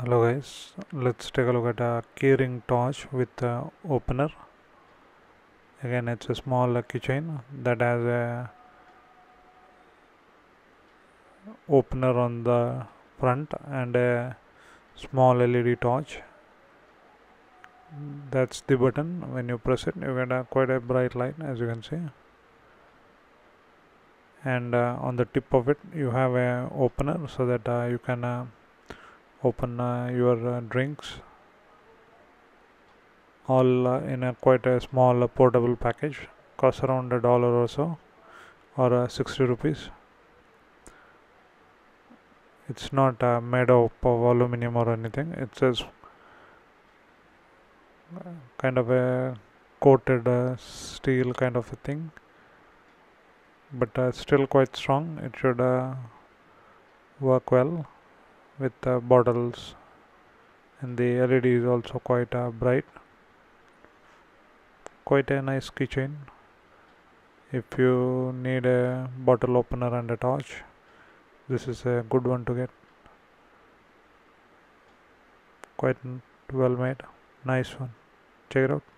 hello guys. Let's take a look at a keyring torch with opener. Again it's a small keychain that has a opener on the front and a small LED torch. That's the button. When you press it you get a quite a bright light as you can see. And uh, on the tip of it you have a opener so that uh, you can uh, open uh, your uh, drinks. All uh, in a quite a small portable package costs around a dollar or so or uh, 60 rupees. It's not uh, made of, of aluminum or anything. It's just kind of a coated uh, steel kind of a thing. But uh, still quite strong. It should work well with uh, bottles. And the LED is also quite uh, bright. Quite a nice keychain. If you need a bottle opener and a torch this is a good one to get. Quite well made. Nice one. Check it out